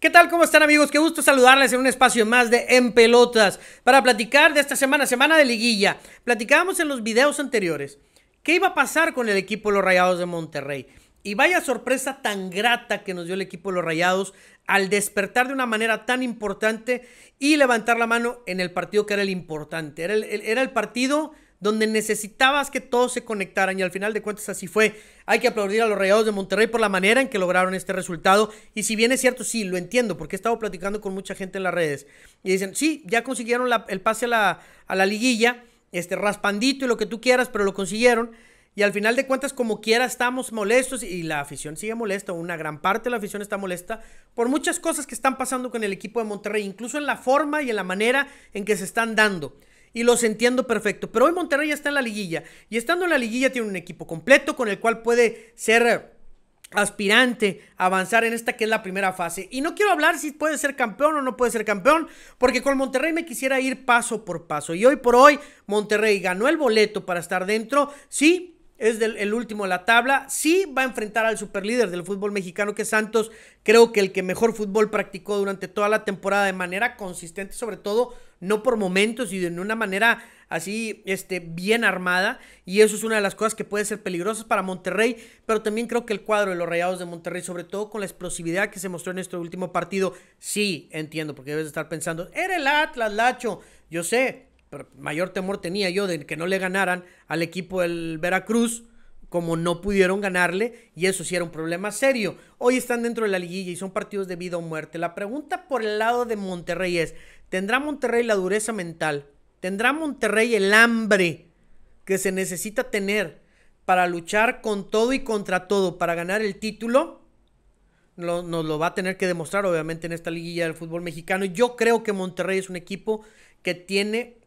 ¿Qué tal? ¿Cómo están amigos? Qué gusto saludarles en un espacio más de En Pelotas para platicar de esta semana, semana de liguilla. Platicábamos en los videos anteriores qué iba a pasar con el equipo de los Rayados de Monterrey. Y vaya sorpresa tan grata que nos dio el equipo de los Rayados al despertar de una manera tan importante y levantar la mano en el partido que era el importante. Era el, era el partido donde necesitabas que todos se conectaran y al final de cuentas así fue. Hay que aplaudir a los Rayados de Monterrey por la manera en que lograron este resultado y si bien es cierto, sí, lo entiendo porque he estado platicando con mucha gente en las redes y dicen, sí, ya consiguieron el pase a la, a la liguilla, este raspandito y lo que tú quieras, pero lo consiguieron. Y al final de cuentas, como quiera, estamos molestos y la afición sigue molesta, una gran parte de la afición está molesta por muchas cosas que están pasando con el equipo de Monterrey, incluso en la forma y en la manera en que se están dando y los entiendo perfecto. Pero hoy Monterrey ya está en la liguilla y estando en la liguilla tiene un equipo completo con el cual puede ser aspirante a avanzar en esta que es la primera fase. Y no quiero hablar si puede ser campeón o no puede ser campeón, porque con Monterrey me quisiera ir paso por paso. Y hoy por hoy Monterrey ganó el boleto para estar dentro. Sí, es el último de la tabla. Sí va a enfrentar al superlíder del fútbol mexicano, que Santos. Creo que el que mejor fútbol practicó durante toda la temporada de manera consistente, sobre todo no por momentos y de una manera así este, bien armada. Y eso es una de las cosas que puede ser peligrosas para Monterrey. Pero también creo que el cuadro de los Rayados de Monterrey, sobre todo con la explosividad que se mostró en este último partido, sí entiendo, porque debes estar pensando, era el Atlas, Lacho. Yo sé, mayor temor tenía yo de que no le ganaran al equipo del Veracruz, como no pudieron ganarle, y eso sí era un problema serio. Hoy están dentro de la liguilla y son partidos de vida o muerte. La pregunta por el lado de Monterrey es, ¿tendrá Monterrey la dureza mental? ¿Tendrá Monterrey el hambre que se necesita tener para luchar con todo y contra todo para ganar el título? Nos lo va a tener que demostrar obviamente en esta liguilla del fútbol mexicano. Yo creo que Monterrey es un equipo que tiene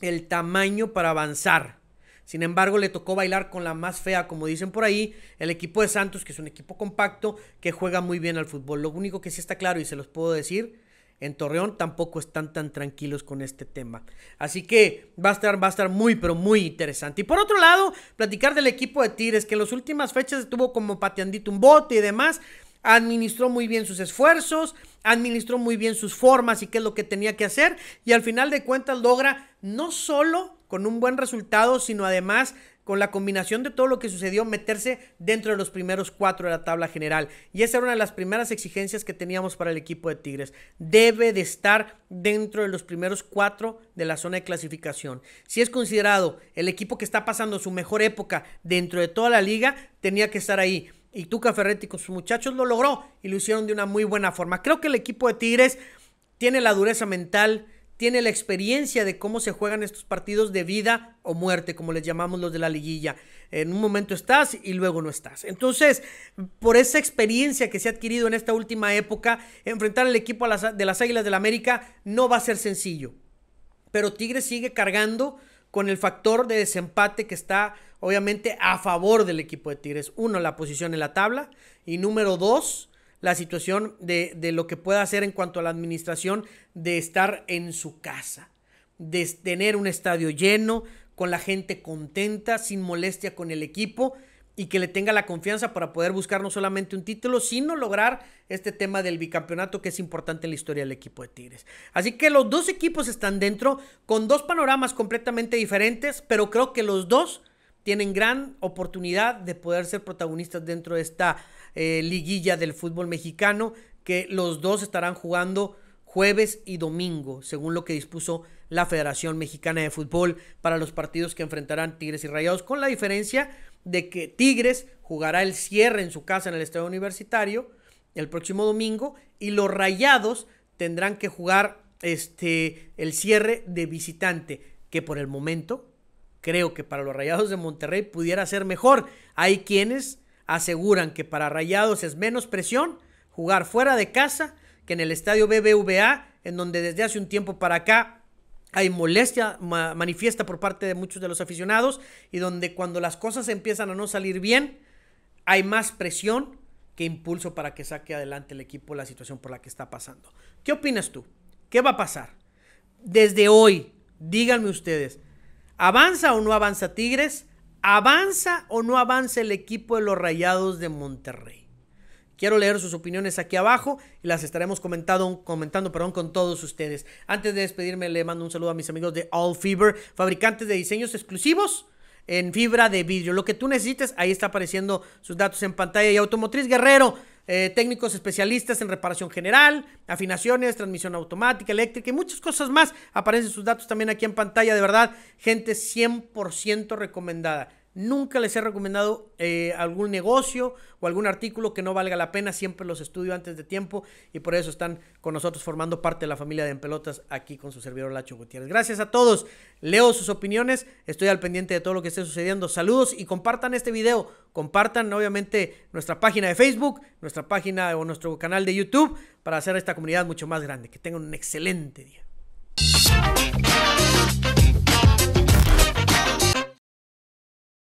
el tamaño para avanzar. Sin embargo, le tocó bailar con la más fea, como dicen por ahí, el equipo de Santos, que es un equipo compacto, que juega muy bien al fútbol. Lo único que sí está claro, y se los puedo decir, en Torreón tampoco están tan tranquilos con este tema. Así que va a estar, va a estar muy, pero muy interesante. Y por otro lado, platicar del equipo de Tigres, que en las últimas fechas estuvo como pateandito un bote y demás administró muy bien sus esfuerzos, administró muy bien sus formas y qué es lo que tenía que hacer y al final de cuentas logra no solo con un buen resultado, sino además con la combinación de todo lo que sucedió, meterse dentro de los primeros cuatro de la tabla general. Y esa era una de las primeras exigencias que teníamos para el equipo de Tigres. Debe de estar dentro de los primeros cuatro de la zona de clasificación. Si es considerado el equipo que está pasando su mejor época dentro de toda la liga, tenía que estar ahí y Tuca Ferretti con sus muchachos lo logró y lo hicieron de una muy buena forma. Creo que el equipo de Tigres tiene la dureza mental, tiene la experiencia de cómo se juegan estos partidos de vida o muerte, como les llamamos los de la liguilla. En un momento estás y luego no estás. Entonces, por esa experiencia que se ha adquirido en esta última época, enfrentar al equipo de las Águilas del la América no va a ser sencillo. Pero Tigres sigue cargando con el factor de desempate que está obviamente a favor del equipo de Tigres. Uno, la posición en la tabla. Y número dos, la situación de, de lo que pueda hacer en cuanto a la administración de estar en su casa. De tener un estadio lleno, con la gente contenta, sin molestia con el equipo y que le tenga la confianza para poder buscar no solamente un título, sino lograr este tema del bicampeonato que es importante en la historia del equipo de Tigres. Así que los dos equipos están dentro con dos panoramas completamente diferentes, pero creo que los dos tienen gran oportunidad de poder ser protagonistas dentro de esta eh, liguilla del fútbol mexicano, que los dos estarán jugando jueves y domingo, según lo que dispuso la Federación Mexicana de Fútbol para los partidos que enfrentarán Tigres y Rayados, con la diferencia de que Tigres jugará el cierre en su casa en el Estadio Universitario el próximo domingo y los Rayados tendrán que jugar este el cierre de visitante, que por el momento creo que para los Rayados de Monterrey pudiera ser mejor. Hay quienes aseguran que para Rayados es menos presión jugar fuera de casa que en el estadio BBVA, en donde desde hace un tiempo para acá hay molestia manifiesta por parte de muchos de los aficionados y donde cuando las cosas empiezan a no salir bien, hay más presión que impulso para que saque adelante el equipo la situación por la que está pasando. ¿Qué opinas tú? ¿Qué va a pasar? Desde hoy, díganme ustedes, ¿avanza o no avanza Tigres? ¿Avanza o no avanza el equipo de los Rayados de Monterrey? Quiero leer sus opiniones aquí abajo y las estaremos comentando, comentando perdón, con todos ustedes. Antes de despedirme, le mando un saludo a mis amigos de All Fever, fabricantes de diseños exclusivos en fibra de vidrio. Lo que tú necesites, ahí está apareciendo sus datos en pantalla. Y Automotriz Guerrero, eh, técnicos especialistas en reparación general, afinaciones, transmisión automática, eléctrica y muchas cosas más. Aparecen sus datos también aquí en pantalla. De verdad, gente 100% recomendada. Nunca les he recomendado eh, algún negocio o algún artículo que no valga la pena. Siempre los estudio antes de tiempo y por eso están con nosotros formando parte de la familia de En Pelotas aquí con su servidor Lacho Gutiérrez. Gracias a todos. Leo sus opiniones. Estoy al pendiente de todo lo que esté sucediendo. Saludos y compartan este video. Compartan obviamente nuestra página de Facebook, nuestra página o nuestro canal de YouTube para hacer esta comunidad mucho más grande. Que tengan un excelente día.